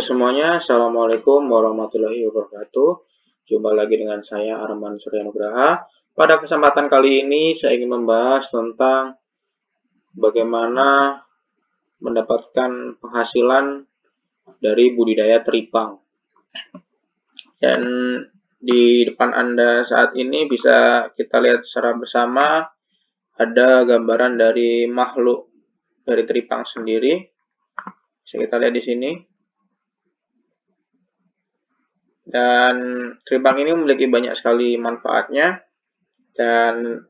Semuanya, Assalamualaikum warahmatullahi wabarakatuh. Jumpa lagi dengan saya Arman Suryanugraha. Pada kesempatan kali ini saya ingin membahas tentang bagaimana mendapatkan penghasilan dari budidaya teripang. Dan di depan Anda saat ini bisa kita lihat secara bersama ada gambaran dari makhluk dari teripang sendiri. Bisa kita lihat di sini. Dan teripang ini memiliki banyak sekali manfaatnya dan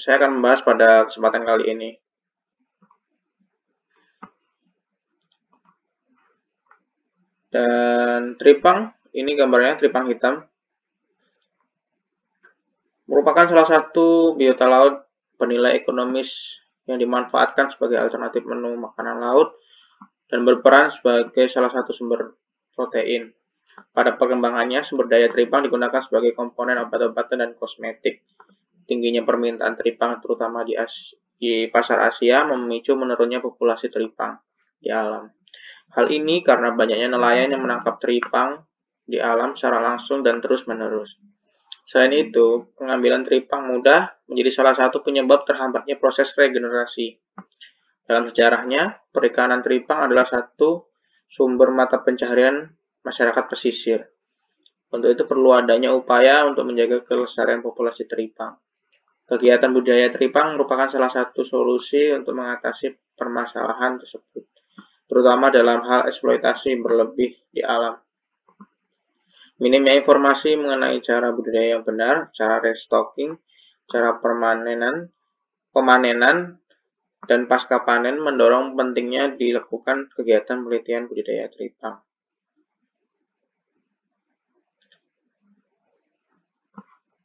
saya akan membahas pada kesempatan kali ini. Dan tripang, ini gambarnya tripang hitam. Merupakan salah satu biota laut penilai ekonomis yang dimanfaatkan sebagai alternatif menu makanan laut dan berperan sebagai salah satu sumber protein. Pada perkembangannya, sumber daya teripang digunakan sebagai komponen obat-obatan dan kosmetik. Tingginya permintaan teripang, terutama di, As di pasar Asia, memicu menurunnya populasi teripang di alam. Hal ini karena banyaknya nelayan yang menangkap teripang di alam secara langsung dan terus-menerus. Selain itu, pengambilan teripang mudah menjadi salah satu penyebab terhambatnya proses regenerasi. Dalam sejarahnya, perikanan teripang adalah satu sumber mata pencaharian masyarakat pesisir. Untuk itu perlu adanya upaya untuk menjaga kelestarian populasi teripang. Kegiatan budaya teripang merupakan salah satu solusi untuk mengatasi permasalahan tersebut, terutama dalam hal eksploitasi berlebih di alam. Minimnya informasi mengenai cara budidaya yang benar, cara restocking, cara permanenan, pemanenan, dan pasca panen mendorong pentingnya dilakukan kegiatan penelitian budidaya teripang.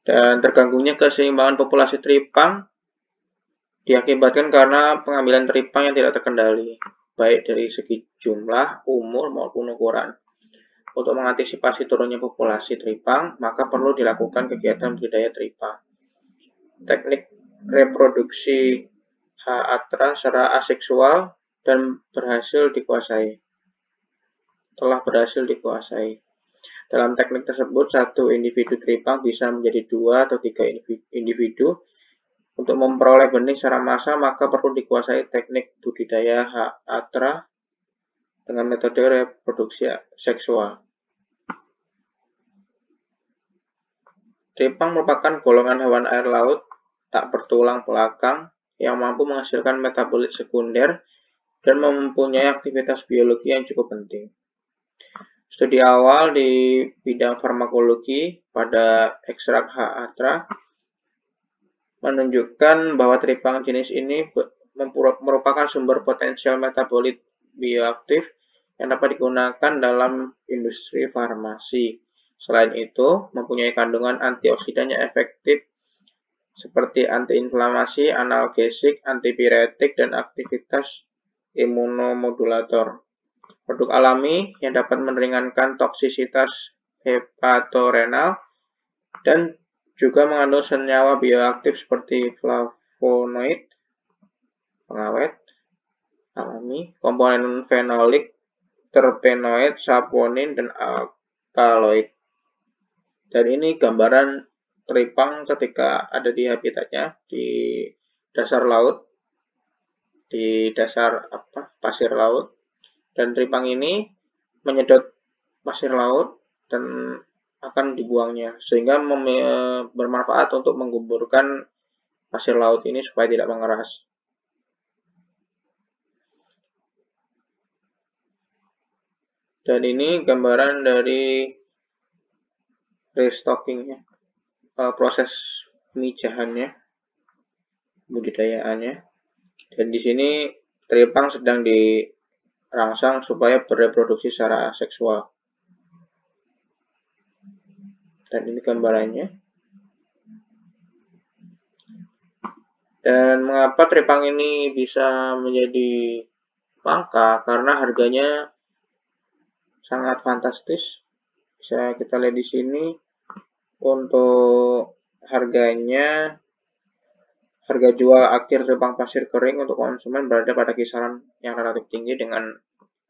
Dan terganggunya keseimbangan populasi teripang diakibatkan karena pengambilan teripang yang tidak terkendali, baik dari segi jumlah, umur, maupun ukuran. Untuk mengantisipasi turunnya populasi teripang, maka perlu dilakukan kegiatan budidaya teripang. Teknik reproduksi H. atra secara aseksual dan berhasil dikuasai. Telah berhasil dikuasai. Dalam teknik tersebut, satu individu teripang bisa menjadi dua atau tiga individu. Untuk memperoleh benih secara massal, maka perlu dikuasai teknik budidaya atra dengan metode reproduksi seksual. Teripang merupakan golongan hewan air laut tak bertulang belakang yang mampu menghasilkan metabolit sekunder dan mempunyai aktivitas biologi yang cukup penting. Studi awal di bidang farmakologi pada ekstrak H. atra menunjukkan bahwa teripang jenis ini merupakan sumber potensial metabolit bioaktif yang dapat digunakan dalam industri farmasi. Selain itu, mempunyai kandungan antioksidan yang efektif seperti antiinflamasi, analgesik, antipiretik, dan aktivitas imunomodulator. Produk alami yang dapat meringankan toksisitas hepatorenal dan juga mengandung senyawa bioaktif seperti flavonoid, pengawet alami, komponen fenolik, terpenoid, saponin, dan alkaloid. Dan ini gambaran teripang ketika ada di habitatnya di dasar laut, di dasar apa pasir laut dan tripang ini menyedot pasir laut dan akan dibuangnya sehingga bermanfaat untuk menggumburkan pasir laut ini supaya tidak mengeras. Dan ini gambaran dari restockingnya, eh, proses pemijahannya, budidayaannya. Dan di sini teripang sedang di rangsang supaya bereproduksi secara seksual. Dan ini gambarannya. Dan mengapa tripang ini bisa menjadi langka? Karena harganya sangat fantastis. Bisa kita lihat di sini untuk harganya harga jual akhir tripang pasir kering untuk konsumen berada pada kisaran yang relatif tinggi dengan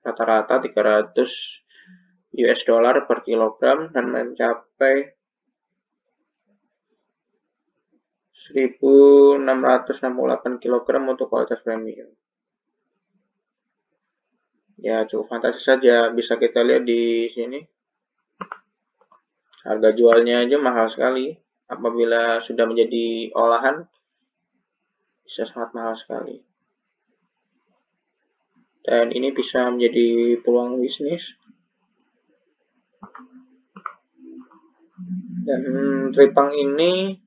rata-rata 300 US dollar per kilogram dan mencapai 1668 kg untuk kualitas premium. Ya, cukup fantastis saja. Bisa kita lihat di sini. Harga jualnya aja mahal sekali. Apabila sudah menjadi olahan, bisa sangat mahal sekali dan ini bisa menjadi peluang bisnis. Dan tripang ini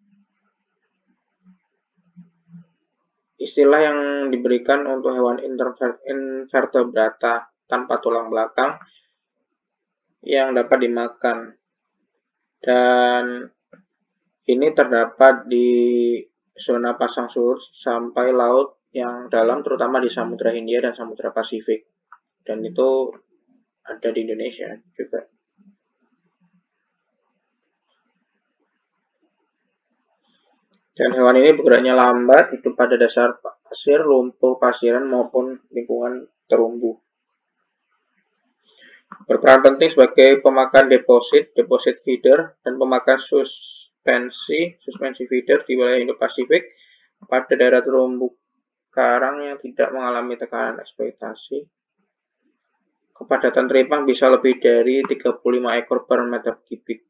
istilah yang diberikan untuk hewan invertebrata tanpa tulang belakang yang dapat dimakan. Dan ini terdapat di zona pasang surut sampai laut yang dalam terutama di Samudra Hindia dan Samudra Pasifik dan itu ada di Indonesia juga. Dan hewan ini bergeraknya lambat, hidup pada dasar pasir, lumpur pasiran maupun lingkungan terumbu. Berperan penting sebagai pemakan deposit, deposit feeder, dan pemakan suspensi, suspensi feeder di wilayah Indo-Pasifik pada daerah terumbu karang yang tidak mengalami tekanan eksploitasi. Kepadatan teripang bisa lebih dari 35 ekor per meter kubik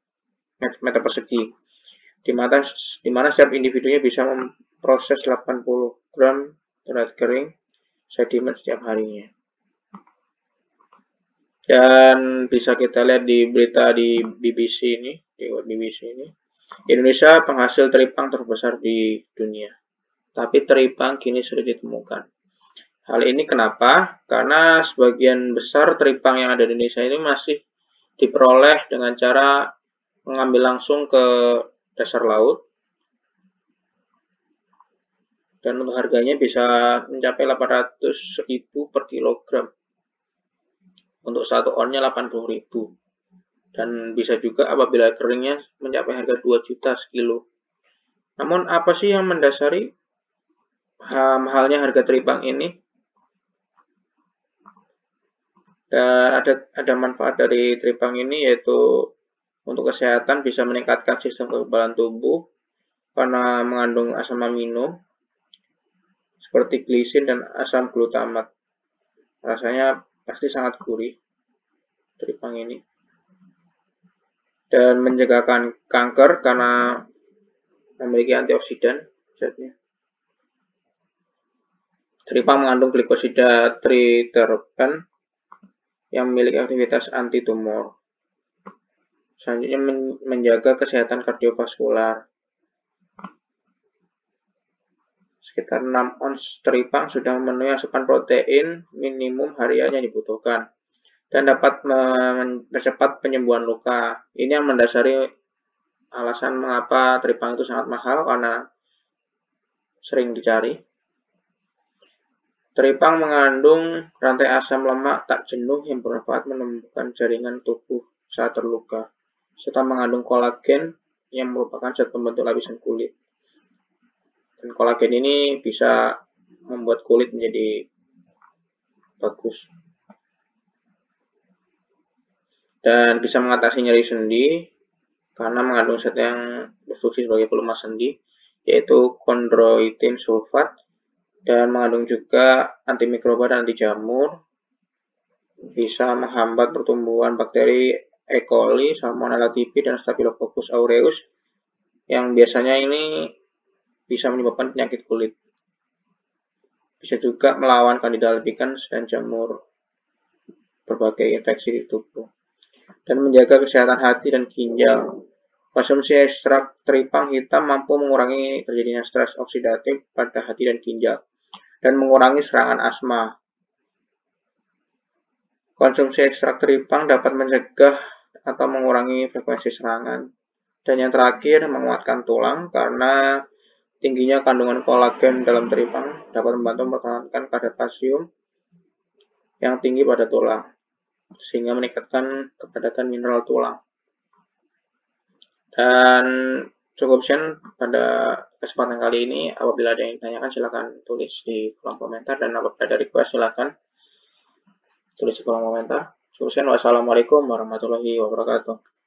meter persegi. Di mana, di mana setiap individunya bisa memproses 80 gram berat kering sedimen setiap harinya. Dan bisa kita lihat di berita di BBC ini, di BBC ini, Indonesia penghasil teripang terbesar di dunia tapi teripang kini sudah ditemukan. Hal ini kenapa? Karena sebagian besar teripang yang ada di Indonesia ini masih diperoleh dengan cara mengambil langsung ke dasar laut. Dan untuk harganya bisa mencapai 800 ribu per kilogram. Untuk satu onnya 80 ribu. Dan bisa juga apabila keringnya mencapai harga 2 juta sekilo. Namun apa sih yang mendasari mahalnya harga teripang ini dan ada ada manfaat dari teripang ini yaitu untuk kesehatan bisa meningkatkan sistem kekebalan tubuh karena mengandung asam amino seperti glisin dan asam glutamat. Rasanya pasti sangat gurih teripang ini. Dan menjaga kanker karena memiliki antioksidan zatnya. Tripang mengandung glikosida triterpen yang memiliki aktivitas anti tumor. Selanjutnya menjaga kesehatan kardiovaskular. Sekitar 6 ons teripang sudah memenuhi asupan protein minimum harian yang dibutuhkan dan dapat mempercepat penyembuhan luka. Ini yang mendasari alasan mengapa teripang itu sangat mahal karena sering dicari. Teripang mengandung rantai asam lemak tak jenuh yang bermanfaat menumbuhkan jaringan tubuh saat terluka, serta mengandung kolagen yang merupakan zat pembentuk lapisan kulit. Dan kolagen ini bisa membuat kulit menjadi bagus. Dan bisa mengatasi nyeri sendi karena mengandung zat yang berfungsi sebagai pelumas sendi, yaitu chondroitin sulfat dan mengandung juga antimikroba dan anti jamur bisa menghambat pertumbuhan bakteri E. coli, Salmonella typhi, dan Staphylococcus aureus yang biasanya ini bisa menyebabkan penyakit kulit. Bisa juga melawan Candida albicans dan jamur berbagai infeksi di tubuh. Dan menjaga kesehatan hati dan ginjal. Konsumsi ekstrak teripang hitam mampu mengurangi terjadinya stres oksidatif pada hati dan ginjal dan mengurangi serangan asma. Konsumsi ekstrak teripang dapat mencegah atau mengurangi frekuensi serangan. Dan yang terakhir, menguatkan tulang karena tingginya kandungan kolagen dalam teripang dapat membantu mempertahankan kadar kalsium yang tinggi pada tulang, sehingga meningkatkan kepadatan mineral tulang. Dan cukup sekian pada kesempatan kali ini. Apabila ada yang ditanyakan silahkan tulis di kolom komentar dan apabila ada request silahkan tulis di kolom komentar. Sukses. Wassalamualaikum warahmatullahi wabarakatuh.